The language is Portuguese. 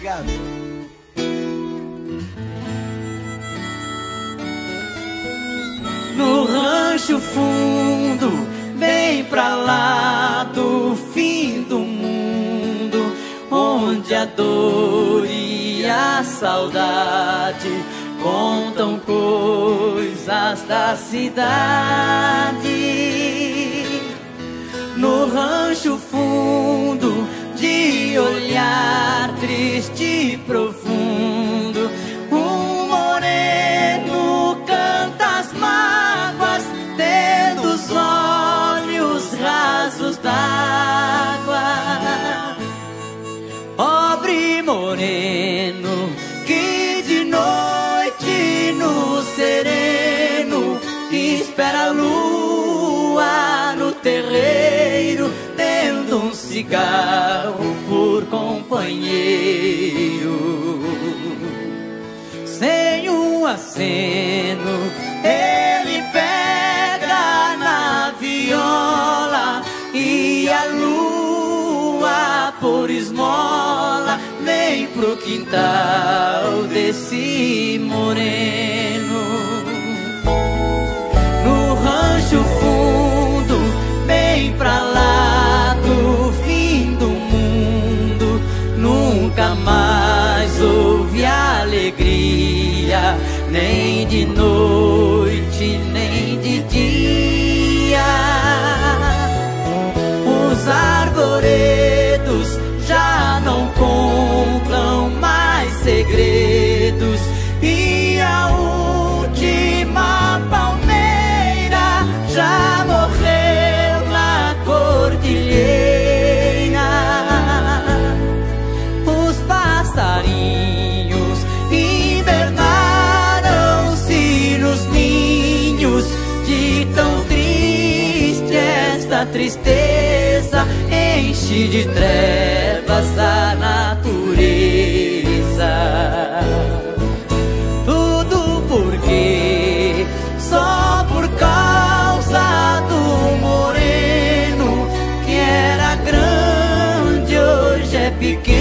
Obrigado. No rancho fundo, bem pra lá do fim do mundo, onde a dor e a saudade contam coisas da cidade. No rancho fundo, cigarro por companheiro. Sem um aceno, ele pega na viola e a lua por esmola vem pro quintal desse moreno. Nunca mais houve alegria, nem de noite, nem de dia. Os arvoredos já não contam mais segredos tristeza enche de trevas a natureza. Tudo porque só por causa do moreno que era grande hoje é pequeno